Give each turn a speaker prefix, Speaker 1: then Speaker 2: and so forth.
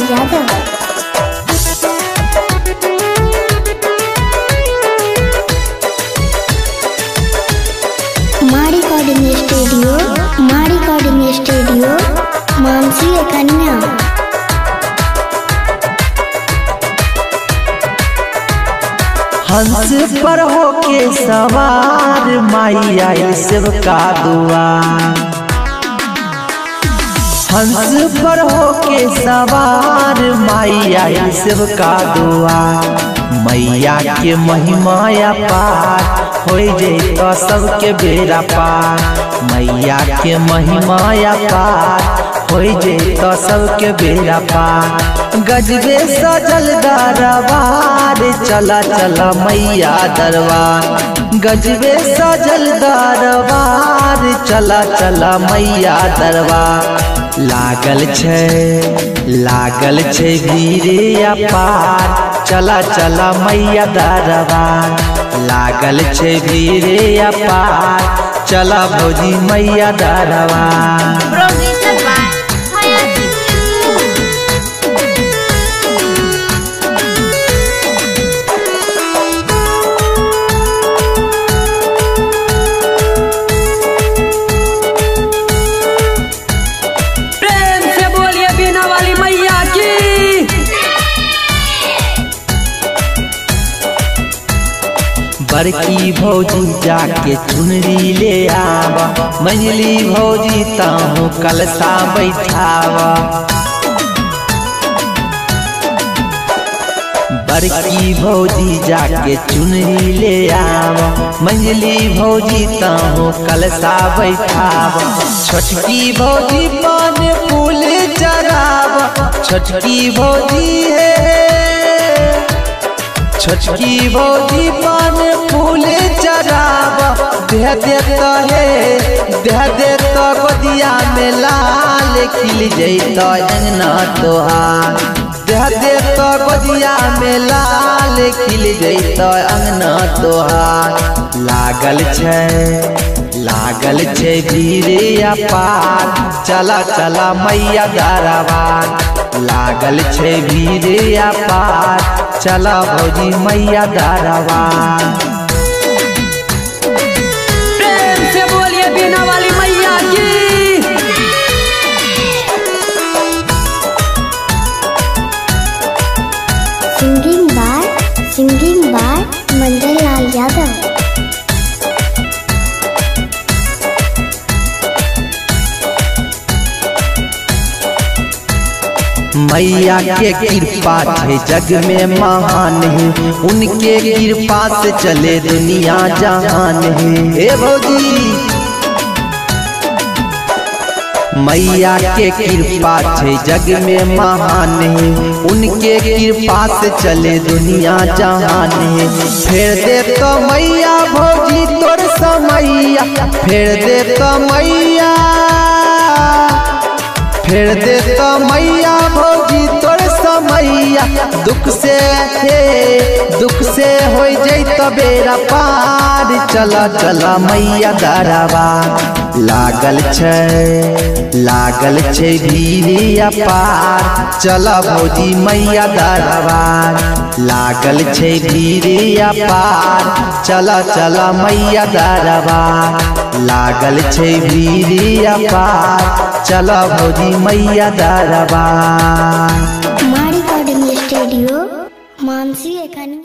Speaker 1: Yadav recording studio माँ recording studio Mansi कन्या।
Speaker 2: हंस पर होके सवार माइया का दुआ। हंस पर होके सवार मैया शिव का दुआ। मैया के महिमाया पार हो जे तो सबके बेरा पार। मैया के महिमाया पार हो जे तो सबके बेरा पार। गजबे सजल दरबार, चला चला मैया दरबार। गजबे सजल दरबार, चला चला मैया दरबार। लागल छै लागल छै भीड़ पार। चला चला मैया दरबार। लागल छै भीड़ पार। चला भौजी मैया दरबार। बड़की भौजी जाके चुनरी ले आवा। मंजली भौजी ताहू कलसा बैठावा। बड़की भौजी जाके चुनरी ले आवा। मंजली भौजी ताहू कलसा बैठावा। छोटकी भौजी पान फूल चढ़ावा। छोटकी भौजी है छोटकी भौजी पान फूल चढ़ावा। दे देता है, दे देता गोदिया में लाल खिल अंगना तोहार दे देता गोदिया में लाल खिल अंगना तोहार लागल छै लागल छै भीड़ पार। चला चला मैया दरबार लागल छै भीड़ पार। चला भौजी मैया दरबार
Speaker 3: मैया के
Speaker 2: कृपा है जग में महान है। उनके कृपा से चले दुनिया जहान है। हे भौजी, मैया के कृपा है जग में महान है। उनके कृपा से चले दुनिया जहान है। फेर दे तो मैया भौजी, तोर समैया। फेर दे तो मैया, फेर दे तो मैया समैया दुख से हे, दुख से हो जैत बेरा पार। चला चला मैया दरबा लागल छै लागल छै भीड़ पार। चला भौजी मैया दरबार। लागल छै भीड़ पार। चला चला मैया दरबार। लागल छै भीड़ पार। चला भौजी मैया दरबार।
Speaker 1: माँ रिकॉर्डिंग स्टूडियो मानसी कन्या